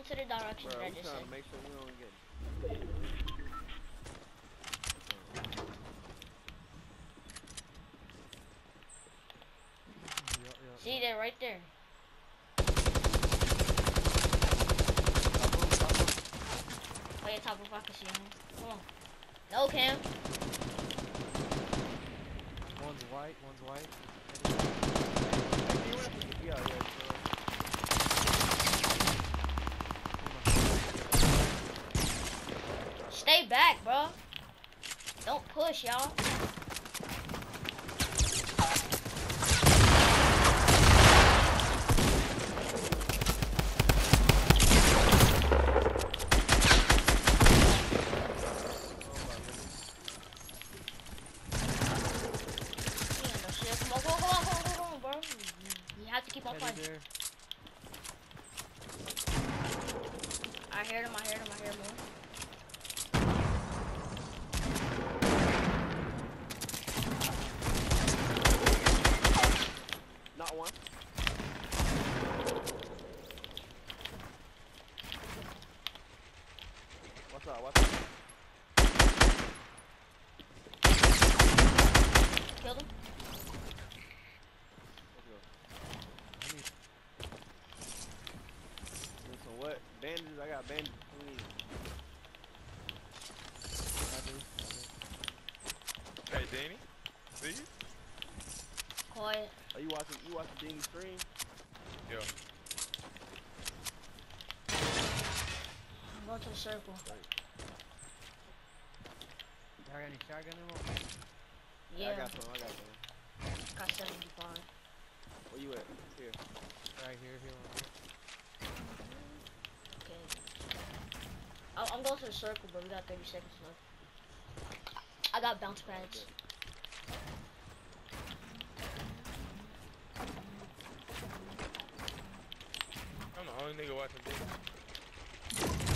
listen to the directions Bro, that I just said. make sure we don't get. Yup, yup. See, they're right there. Oh, yeah, top of I can see him. Come on. No, Cam. One's white, one's white. Hey, you wanna get- Yeah, yeah. So, Stay back, bro. Don't push, y'all. oh my goodness. He ain't no shit. Come on, come on, come on, come on, come on, bro. You have to keep on Teddy fighting. bear. I heard him, I heard him, I heard him. Not one. Up? What's? Killed him. What? Bandages? I got bandages. Hey, Danny. See you? Quiet. Are you watching? You watching Danny stream? Yeah. I'm going to the circle. Y'all got any shotgun ammo? Yeah, I got some. I got some. got 75. Where you at? Here. Right here, here. One Okay. I- I'm going to the circle, but we got 30 seconds left. I got bounce pads. I'm the only nigga watching Danny.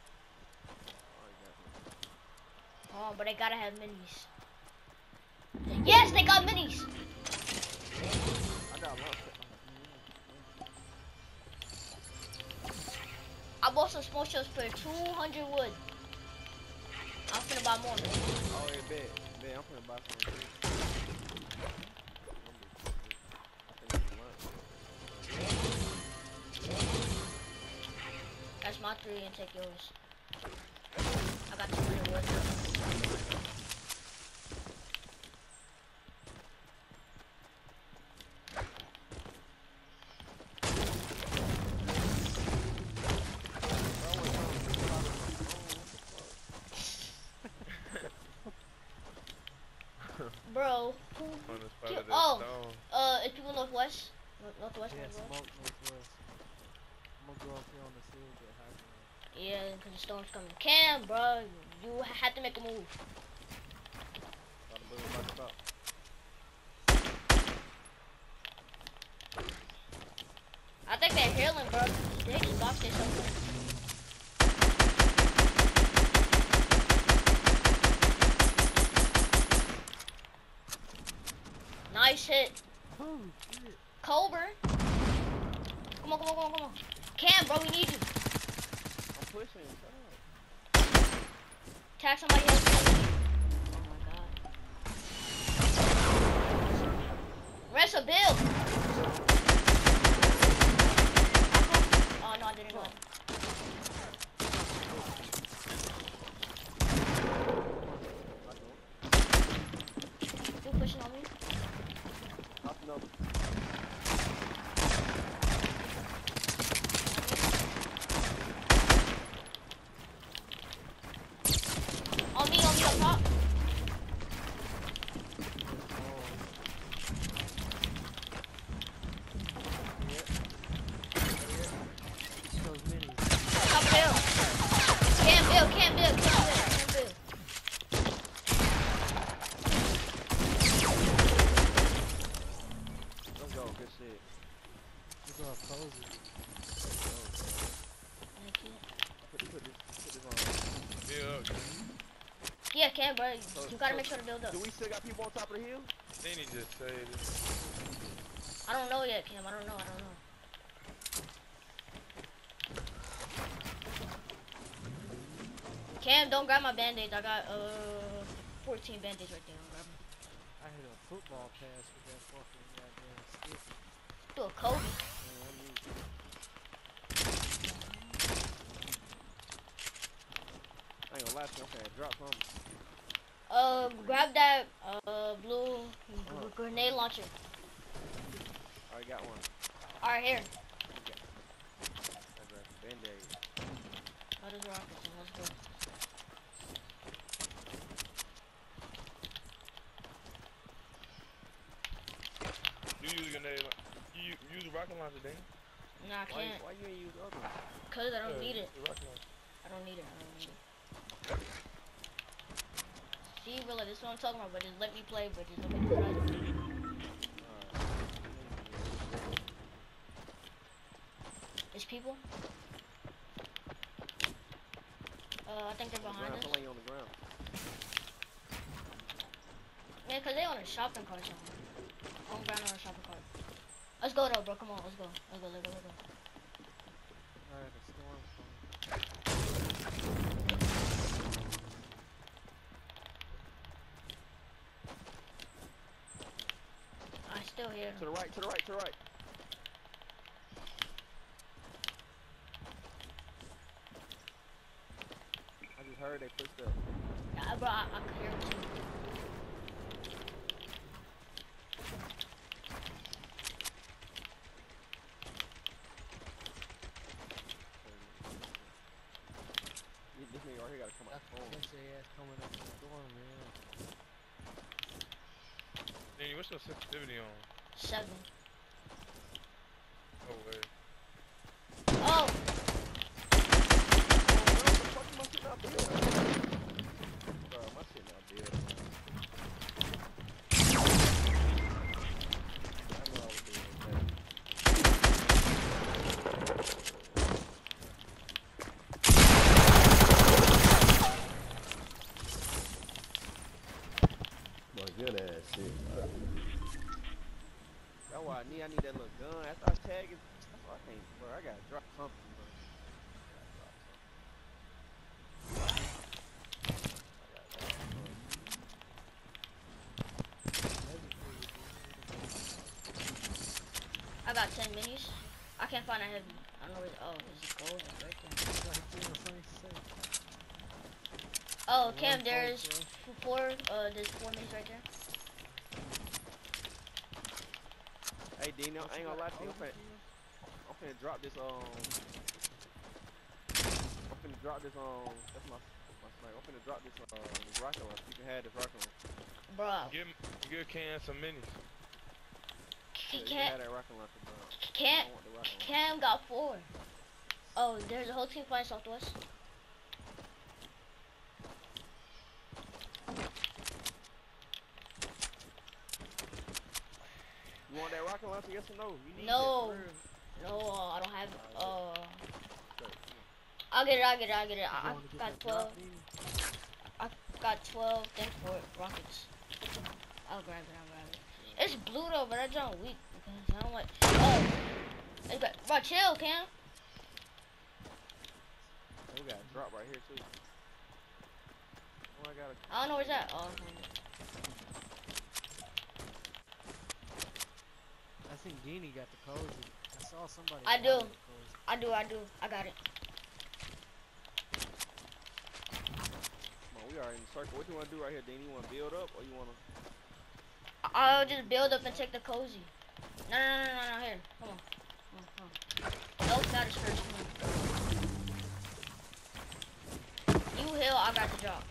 Oh, you got some. Oh, but I gotta have minis. Yes, they got minis! I bought some small shells for 200 wood. I'm finna buy more. Oh, yeah, bet. Bet. I'm finna buy some. That's my three and take yours. I got 200 wood. Bro, who? On the spot Ki- of that oh. stone. Uh, it's people northwest. Northwest. Yeah, northwest. smoke northwest. I'm gonna go up here on the field, get high ground. Yeah, because the storm's coming. Cam, bro, you have to make a move. Bada boom, bada bop. I think they're healing, bro. They just boxed it something. Nice hit. Oh. Colbert. Come on, come on, come on, come on. Cam, bro, we need you. Pushing. Shut up. Tag somebody. Oh my god. Rest a bill. Oh no, I didn't go. I don't. You pushing on me? Nothing up. On me, on me, up top. can, bro. So- You gotta so- make sure to build up. Do we still got people on top of the hill? Then he just said it. I don't know yet, Cam. I don't know. I don't know. Cam, don't grab my band-aids. I got uh 14 band-aids right there. Don't grab 'em. I hit a football pass with that fucking goddamn stick. Do a Kobe. I need- I ain't gonna lie to you, I'm finna drop something. Uh, grab that uh blue g- grenade launcher. Already got one. All right, here. I grabbed some Band-Aid. Let us rock this. Let's go. You use a grenade. You, you use a rocket launcher, then? Nah, I Why, can't. why you ain't use the other one? Cause I don't need it. The rocket launcher. I don't need it. I don't need it. See, really, this is what I'm talking about. But just let me play. But just let me try. Alright. There's people. Uh, I think they're the behind ground, us. on the ground. Yeah, cause they on a shopping cart somewhere. On ground on a shopping cart. Let's go though, bro. Come on, let's go. Let's go. Let's go. Let's go. Alright, the storm's coming. I Oh, still hear To the right, to the right, to the right. I just heard they pushed up. Yeah, bro, I, I can hear them too. This this nigga right here gotta come out That's the phone. catch their ass coming up the storm, man. Then what's your sensitivity on? savon. Can't find a heavy. I don't know where. Oh, there's a gold right there. Right there, something to say. Oh, One Cam, there's four. Uh, there's four minis right there. Hey Dino, I you ain't gonna lie got, to you, I'm Kobe finna. I'm finna drop this um I'm finna drop this um that's my my sniper. I'm finna drop this uh this rocket launcher. You can have this rocket launcher. Bro, Give, give Can some minis. Yeah, you can Cam, have that rocket launcher, bro. Cam, I want the. Cam got four. Oh, there's a whole team flying southwest. You want that rocket launcher? Yes or no? You need No. That for real. No, I don't have. Uh, Okay, come on. I'll get it. I'll get it. I'll get it. I, I going to get got twelve. I got twelve things for it. Rockets. I'll grab it. I'll grab it. It's blue though, but that jump weak because I don't like. Oh, it's got, bro, chill, Cam. We got a drop right here too. Oh, I got a I don't know where's that. Oh, I. I think Dini got the cozy. I saw somebody. I do. I do. I do. I got it. Come on, we are in the circle. What do you wanna do right here, Dean? You wanna build up or you wanna I- I'll just build up and take the cozy. No, no, no, no, no. Here, come on. Come on, come on. Nope, that is first. You heal. I got the job.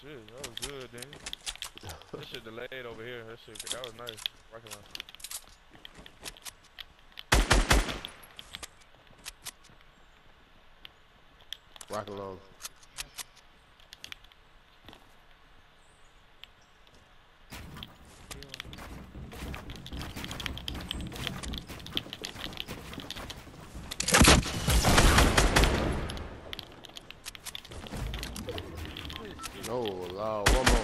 shit, that was good, man. this shit delayed over here. That shit, that was nice. Rocket along. Rock alone. Oh, one more.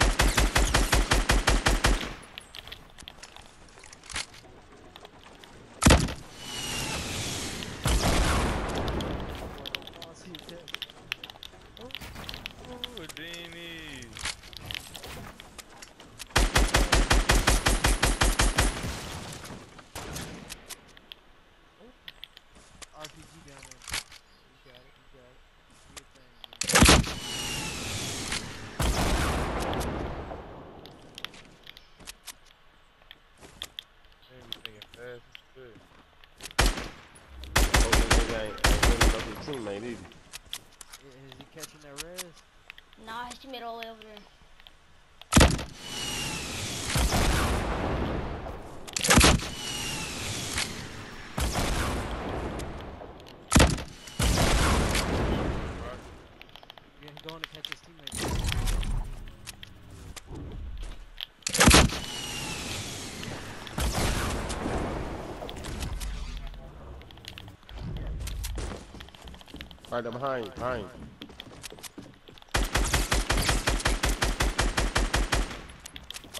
Alright, I'm behind, behind.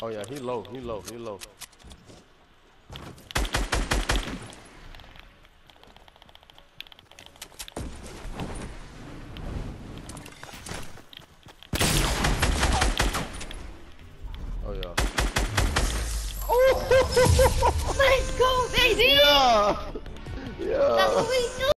Oh yeah, he low, he low, he low.